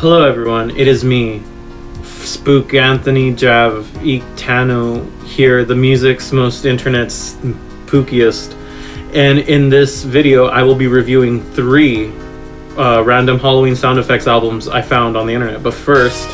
Hello everyone, it is me, Spook Anthony Jav Tano here, the music's most internet's spookiest. And in this video, I will be reviewing three uh, random Halloween sound effects albums I found on the internet. But first,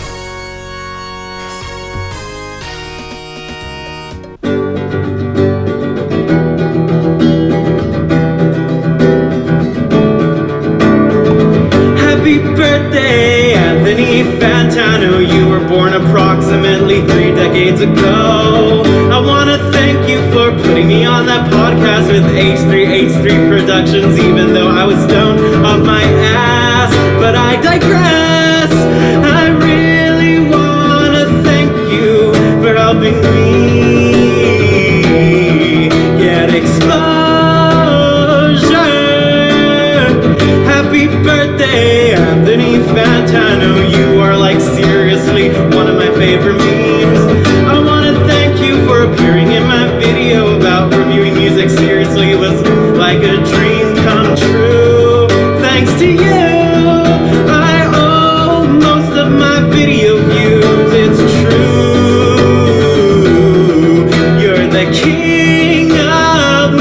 Anthony Fantano. You were born approximately three decades ago. I want to thank you for putting me on that podcast with H3H3 Productions, even though I was stoned off my ass. But I digress. I really want to thank you for helping me get exposure. Happy birthday, Anthony. Memes. I want to thank you for appearing in my video about reviewing music seriously. It was like a dream come true. Thanks to you, I owe most of my video views. It's true. You're the king of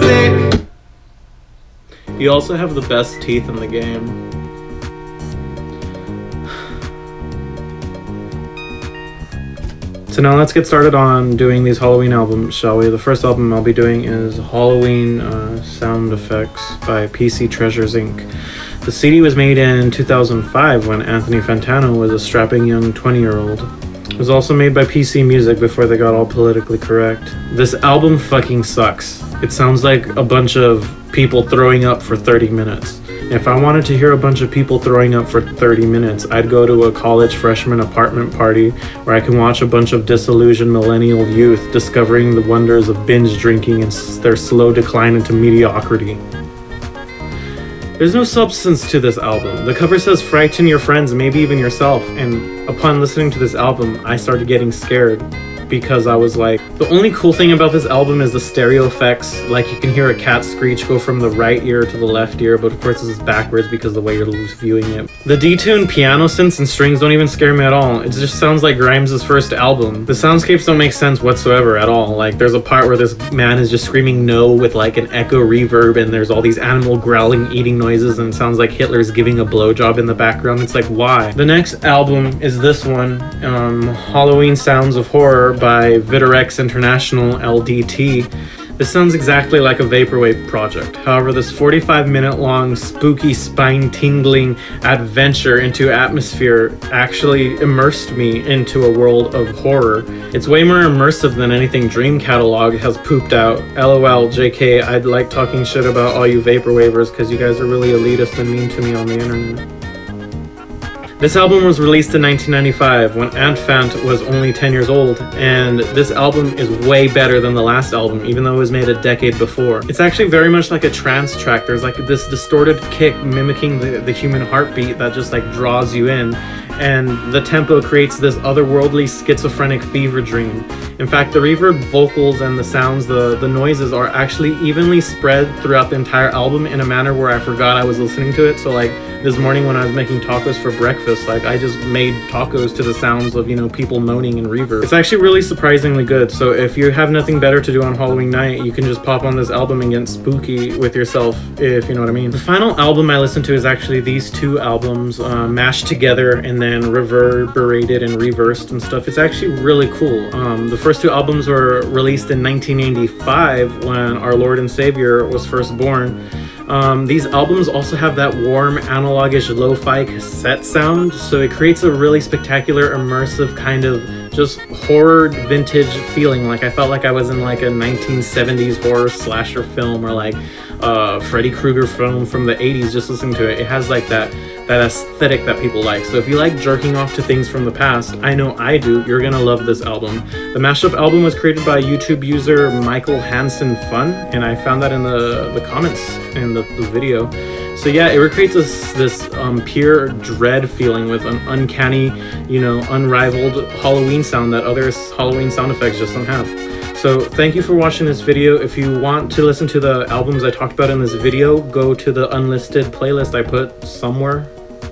music. You also have the best teeth in the game. So now let's get started on doing these Halloween albums, shall we? The first album I'll be doing is Halloween uh, Sound Effects by PC Treasures Inc. The CD was made in 2005 when Anthony Fantano was a strapping young 20 year old. It was also made by PC Music before they got all politically correct. This album fucking sucks. It sounds like a bunch of people throwing up for 30 minutes. If I wanted to hear a bunch of people throwing up for 30 minutes, I'd go to a college freshman apartment party where I can watch a bunch of disillusioned millennial youth discovering the wonders of binge drinking and their slow decline into mediocrity. There's no substance to this album. The cover says frighten your friends, maybe even yourself. And upon listening to this album, I started getting scared because I was like, the only cool thing about this album is the stereo effects. Like you can hear a cat screech go from the right ear to the left ear, but of course this is backwards because the way you're viewing it. The detuned piano synths and strings don't even scare me at all. It just sounds like Grimes' first album. The soundscapes don't make sense whatsoever at all. Like there's a part where this man is just screaming no with like an echo reverb and there's all these animal growling eating noises and sounds like Hitler's giving a blowjob in the background. It's like why? The next album is this one, um, Halloween Sounds of Horror by Viterex International LDT. This sounds exactly like a vaporwave project. However, this 45 minute long, spooky, spine tingling adventure into atmosphere actually immersed me into a world of horror. It's way more immersive than anything Dream Catalog has pooped out. LOL, JK, I'd like talking shit about all you vaporwavers because you guys are really elitist and mean to me on the internet. This album was released in 1995 when Ant Fant was only 10 years old, and this album is way better than the last album, even though it was made a decade before. It's actually very much like a trance track. There's like this distorted kick mimicking the, the human heartbeat that just like draws you in, and the tempo creates this otherworldly schizophrenic fever dream. In fact, the reverb vocals and the sounds, the, the noises are actually evenly spread throughout the entire album in a manner where I forgot I was listening to it. So like this morning when I was making tacos for breakfast, like I just made tacos to the sounds of, you know, people moaning and reverb. It's actually really surprisingly good. So if you have nothing better to do on Halloween night, you can just pop on this album and get spooky with yourself, if you know what I mean. The final album I listened to is actually these two albums uh, mashed together and then reverberated and reversed and stuff. It's actually really cool. Um, the first two albums were released in 1985 when our Lord and Savior was first born. Um, these albums also have that warm analogish lo-fi cassette sound, so it creates a really spectacular, immersive kind of just horror vintage feeling. Like I felt like I was in like a 1970s horror slasher film or like uh, Freddy Krueger film from the 80s. Just listening to it, it has like that that aesthetic that people like. So if you like jerking off to things from the past, I know I do. You're gonna love this album. The mashup album was created by YouTube user Michael Hansen Fun, and I found that in the the comments in the, the video. So yeah, it recreates this this um, pure dread feeling with an uncanny, you know, unrivaled Halloween sound that other Halloween sound effects just don't have. So thank you for watching this video. If you want to listen to the albums I talked about in this video, go to the unlisted playlist I put somewhere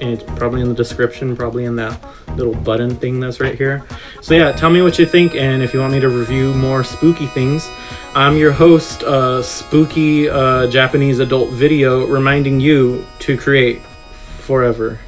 and it's probably in the description, probably in that little button thing that's right here. So yeah, tell me what you think, and if you want me to review more spooky things, I'm your host, uh, Spooky uh, Japanese Adult Video, reminding you to create forever.